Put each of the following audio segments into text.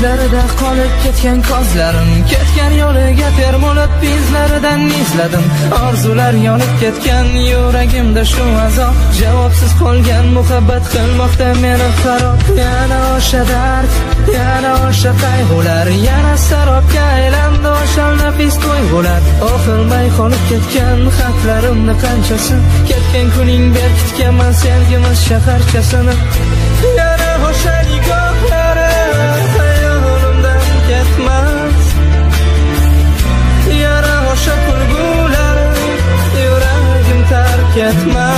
izlarida qolib ketgan kozlarim ketgan yo'liga termulib izlaridan izladim. Orzular yonib ketgan yuragimda shu azob javobsiz qolgan muhabbat qilmoqda meni xarob. Yana o'sha dard yana o'sha qayg'ular yana sarobga aylandi o'sha nafis tuyg'ular o'qilmay qolib ketgan xatlarimni qanchasi? Ketgan kuning berkitganman sevgimiz shaharchasini. Yana o'sha nigohlari o'sha kulgular yuragim tark etmas.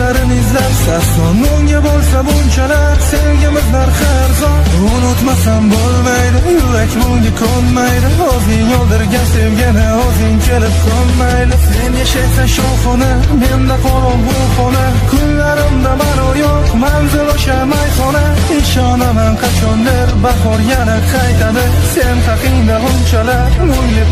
Ko'zlarini izlab safson unga bo'lsa bunchalar sevgimizlar har zon unutmasam bo'lmaydi yurak bunga ko'nmaydi. O'zing o'ldirgan sevgini o'zing kelib ko'nmayli sen yashaysan shu xona menda qorong'u xona. Kunlarimda ma'no yo'q manzil o'sha mayxona. Ishonaman qachondir bahor yana qaytadi. Sen haqingda unchalar mungli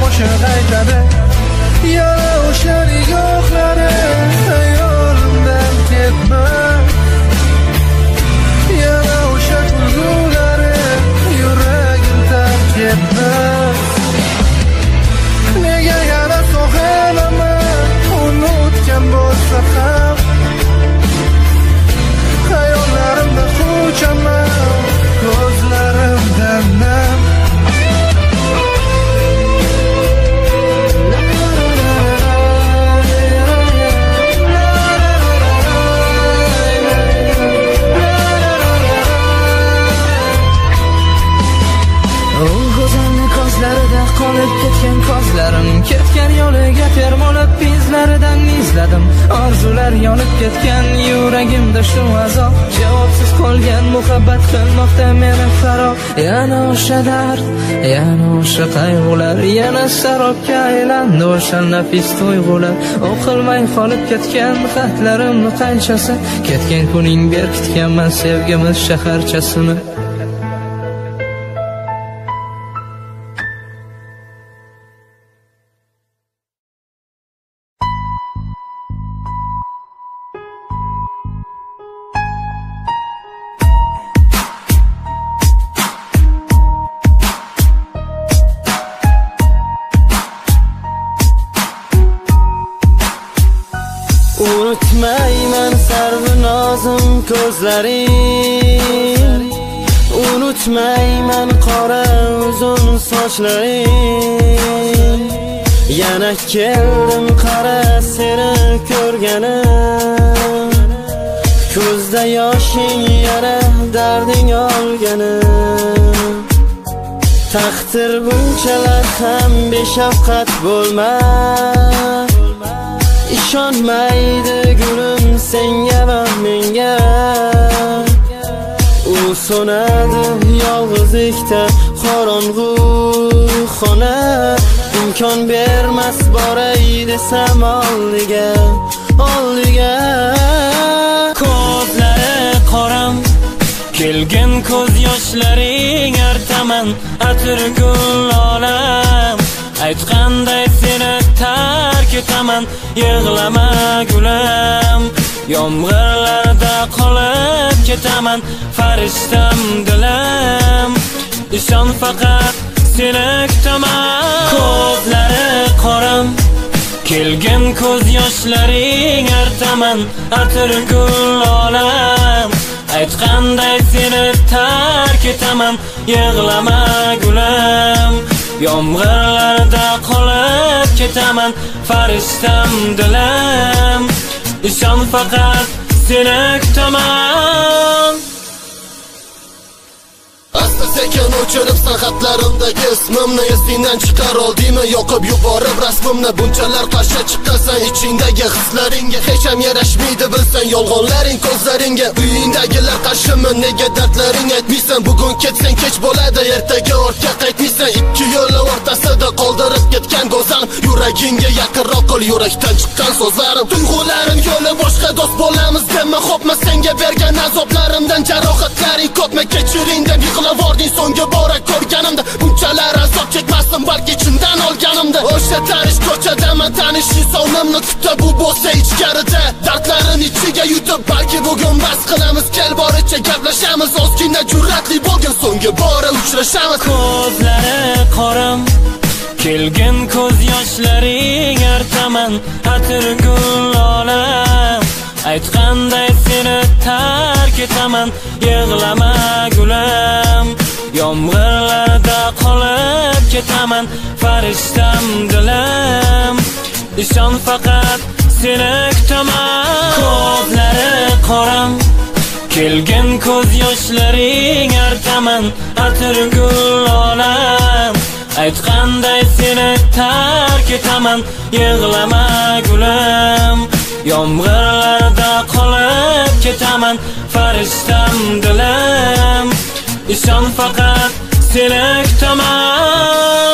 u ko'zlarida qolib ketgan kozlarim. Ketgan yo'liga termulib izlaridan izladim. Orzular yonib ketgan yuragimda shu azob. Javobsiz qolgan muhabbat qilmoqda meni xarob yana o'sha dard yana o'sha qayg'ular yana sarobga aylandi o'sha nafis tuyg'ular. O'qilmay qolib ketgan xatlarimni qanchasi? Ketgan kuning berkitganman sevgimiz shaharchasini. Unutmayman sarvi nozim ko'zlaring. Unutmayman qora uzun sochlaring. Yana keldim qara seni ko'rganim. Ko'zda yoshing yana darding olganim. Taqdir bunchalar ham beshafqat bo'lmas. Ishonmaydi gulim senga va menga. U so'nadi yolg'izlikda qorong'u xona. Imkon bermas boray desam oldiga oldiga. Ko'zlari qoram kelgin ko'z yoshlaring artaman atirgul olam. Aytganday seni tark etaman yig'lama gulam yomg'irlarda qolib ketaman farishtam dilim. Ishon faqat seni kutaman. Ko'zlari qoram kelgin ko'z yoshlaring artaman atirgul olam. Aytganday seni tark etaman yig'lama gulam yomg'irlarda qolib ketaman farishtam dilim. Ishon faqat seni kutaman. Asta sekin o'chirib xatlarimdagi ismimni esingdan chiqar oldingmi yoqib yuborib rasmimni bunchalar qarshi chiqqansan ichingdagi hislaringga hech ham yarashmaydi bilsan yolg'onlaring ko'zlaringga uyingdagilar qarshimi? Nega dardlaring aytmaysan? Bugun ketsang kech bo'ladi ertaga ortga qaytmaysan. Ikki ketgan yuragingga yaqinroq qil yurakdan chiqqan so'zlarim. Tuyg'ularim yo'li boshqa do'st bo'lamiz. Dema xo'pmi senga bergan azoblarimdan jarohatlaring ko'pmi? Kechiring deb yig'lavording so'nggi bora ko'rganimda. Bunchalar azob chekmasdim balki chindan olganimda. O'sha tanish ko'chadaman tanish insonimni kutib bu bo'lsa ichkarida. Dardlarini ichiga yutib balki bugun bas qilamiz. Kel boricha gaplashamiz. Ozgina jur'atli bo'lgin so'nggi bora uchrashamiz. Ko'zlari qoram kelgin ko'z yoshlaring artaman atirgul olam. Aytganday seni tark etaman yig'lama gulam. Yomg'irlarda qolib ketaman farishtam dilim. Ishon faqat seni kutaman. Ko'zlari qoram. Kelgin ko'z yoshlaring artaman atirgul olam. Aytganday seni tark etaman yig'lama gulim. Yomg'irlarda qolib ketaman farishtam dilim. Ishon faqat seni kutaman.